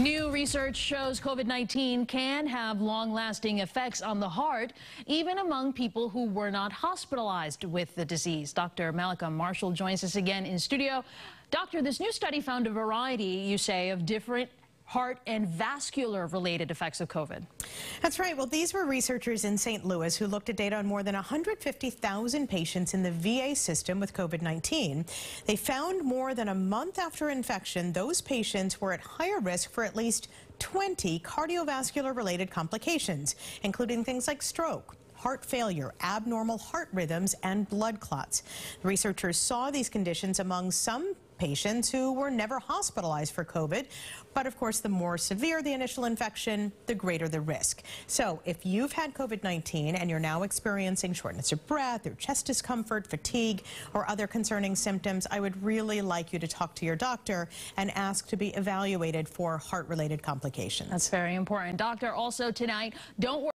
New research shows COVID-19 can have long-lasting effects on the heart, even among people who were not hospitalized with the disease. Dr. Malika Marshall joins us again in studio. Doctor, this new study found a variety, you say, of different heart and vascular related effects of COVID. That's right. Well, these were researchers in St. Louis who looked at data on more than 150,000 patients in the VA system with COVID-19. They found more than a month after infection, those patients were at higher risk for at least 20 cardiovascular related complications, including things like stroke, heart failure, abnormal heart rhythms, and blood clots. Researchers saw these conditions among some patients who were never hospitalized for COVID. But of course, the more severe the initial infection, the greater the risk. So if you've had COVID-19 and you're now experiencing shortness of breath or chest discomfort, fatigue, or other concerning symptoms, I would really like you to talk to your doctor and ask to be evaluated for heart-related complications. That's very important. Doctor, also tonight, don't worry.